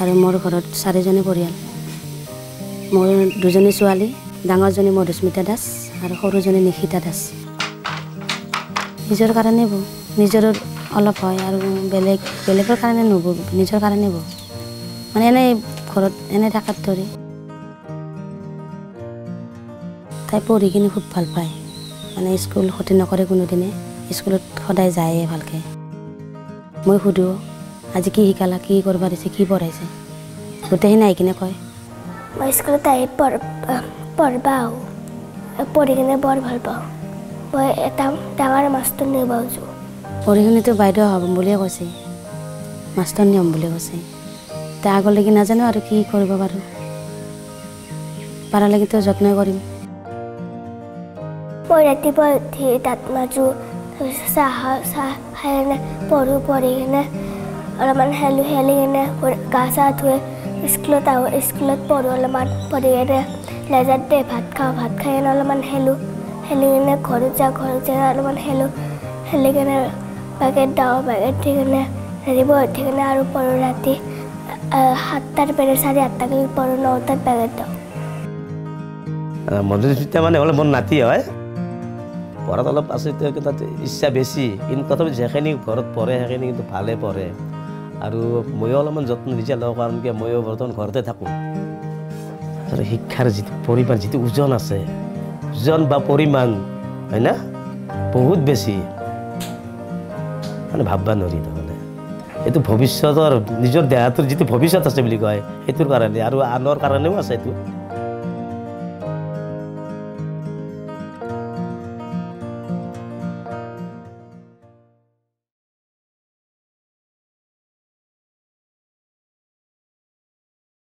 আৰু মোৰ ঘৰত চাৰিজনী পৰিয়াল। মোৰ দুজনী ছোৱালী ডাঙৰজনী মধুস্মিতা দাস আৰু সৰুজনী নিশিতা দাস। নিজৰ কাৰণে বওঁ নিজৰ অলপ হয় আৰু বেলেগ বেলেগৰ কাৰণে নবওঁ নিজৰ কাৰণে বওঁ মানে এনেই ঘৰত এনেই থকাত ধৰি। তাই পঢ়ি কিনে খুব ভাল পায়। মানে স্কুল ক্ষতি নকৰে কোনোদিনে স্কুলত সদায় যায়ে ভালকৈ। মই সুধোঁ আজি কি শিকালা কি কৰিব দিছে কি পঢ়াইছে? গোটেইখিনি আহি কিনে কয়। মই স্কুলত আহি পঢ় পঢ়বা আহোঁ। পঢ়ি কিনে বৰ ভাল পাওঁ। মই এটা ডাঙৰ মাষ্টৰ নিব খুজোঁ। পঢ়ি শুনিতো বাইদেউ হ'ব বুলিয়ে কৈছে। মাষ্টৰ নিয়ম বুলি কৈছে। এতিয়া আগলৈকে নাজানো আৰু কি কৰিব পাৰোঁ। পাৰালৈকেতো যত্নই কৰিম। মই ৰাতিপুৱা উঠি দাঁত মাজোঁ চাহ চাহ খাই কিনে পঢ়োঁ পঢ়ি কিনে অলপমান খেলোঁ খেলি কিনে গা চা ধুই স্কুলত আহোঁ স্কুলত পঢ়োঁ অলপমান পঢ়ি কিনে লেজাৰত দে ভাত খাওঁ ভাত খাই কিনে অলপমান খেলোঁ খেলি কিনে ঘৰত যাওঁ ঘৰত যাই অলপমান খেলোঁ খেলি কিনে বেগেট দিওঁ বেগেট দি কিনে ৰাতিপুৱা উঠি কিনে আৰু পঢ়োঁ ৰাতি সাতটাৰ পৰা চাৰে আঠটালৈকে পঢ়োঁ নটাত বেগেট দিওঁ মধুস্মিতা মানে হ'লে মোৰ নাতি হয় পঢ়াত অলপ আছে ইচ্ছা বেছি কিন্তু তথাপি যিখিনি ঘৰত পঢ়ে সেইখিনি কিন্তু ভালে পঢ়ে আৰু ময়ো অলপমান যত্ন নিজে লওঁ কাৰণ কি ময়ো বৰ্তমান ঘৰতে থাকোঁ। আৰু শিক্ষাৰ যিটো পৰিমাণ যিটো ওজন আছে ওজন বা পৰিমাণ হয় না? বহুত বেছি। মানে ভাববা নোৱাৰি তাৰমানে। এইটো ভৱিষ্যতৰ নিজৰ দেহাটোৰ যিটো ভৱিষ্যত আছে বুলি কয় সেইটোৰ কাৰণে আৰু আনৰ কাৰণেও আছে এইটো।